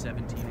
17